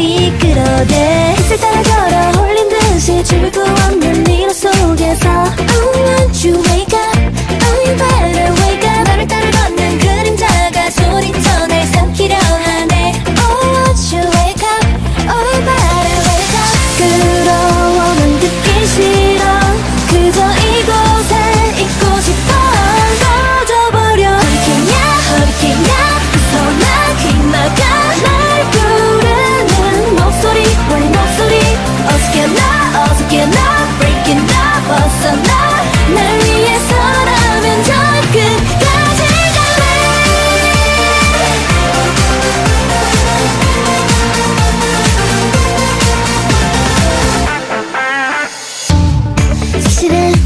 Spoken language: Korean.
물이 끓어대. 햇살 따라 걸어 홀린 듯이 줄도 없는 accident.